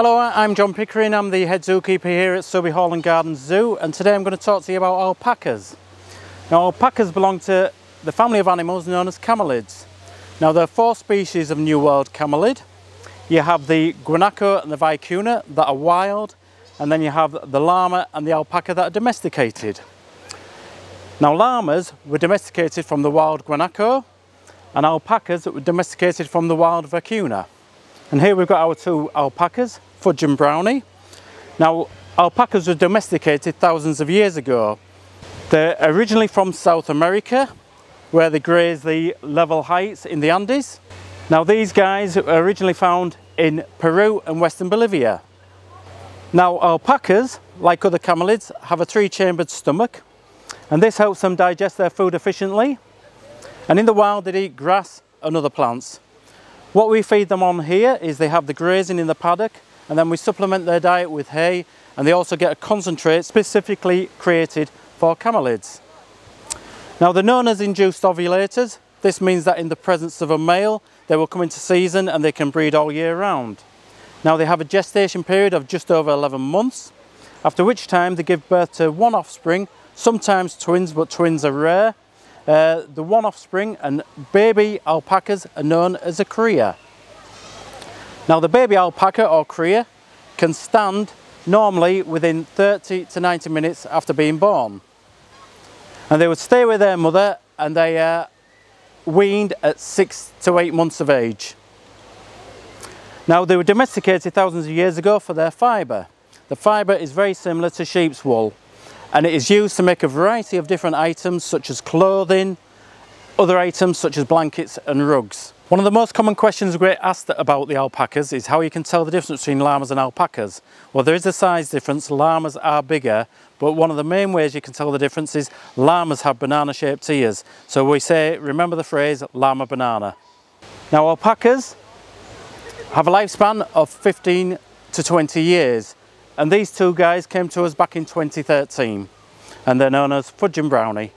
Hello, I'm John Pickering. I'm the head zookeeper here at Sewerby Hall and Gardens Zoo and today I'm going to talk to you about alpacas. Now alpacas belong to the family of animals known as camelids. Now there are four species of New World camelid. You have the guanaco and the vicuna that are wild and then you have the llama and the alpaca that are domesticated. Now llamas were domesticated from the wild guanaco and alpacas that were domesticated from the wild vicuna. And here we've got our two alpacas, Fudge and Brownie. Now alpacas were domesticated thousands of years ago. They're originally from South America where they graze the level heights in the Andes. Now these guys were originally found in Peru and Western Bolivia. Now alpacas, like other camelids, have a three-chambered stomach and this helps them digest their food efficiently. And in the wild they eat grass and other plants. What we feed them on here is they have the grazing in the paddock and then we supplement their diet with hay and they also get a concentrate specifically created for camelids. Now they're known as induced ovulators. This means that in the presence of a male they will come into season and they can breed all year round. Now they have a gestation period of just over 11 months, after which time they give birth to one offspring, sometimes twins, but twins are rare. Uh, the one offspring and baby alpacas are known as a cria. Now the baby alpaca or cria can stand normally within 30 to 90 minutes after being born. And they would stay with their mother and they are weaned at six to eight months of age. Now they were domesticated thousands of years ago for their fibre. The fibre is very similar to sheep's wool and it is used to make a variety of different items such as clothing, other items such as blankets and rugs. One of the most common questions we get asked about the alpacas is how you can tell the difference between llamas and alpacas. Well there is a size difference, llamas are bigger but one of the main ways you can tell the difference is llamas have banana shaped ears. So we say, remember the phrase llama banana. Now alpacas have a lifespan of 15 to 20 years and these two guys came to us back in 2013 and they're known as Fudge and Brownie.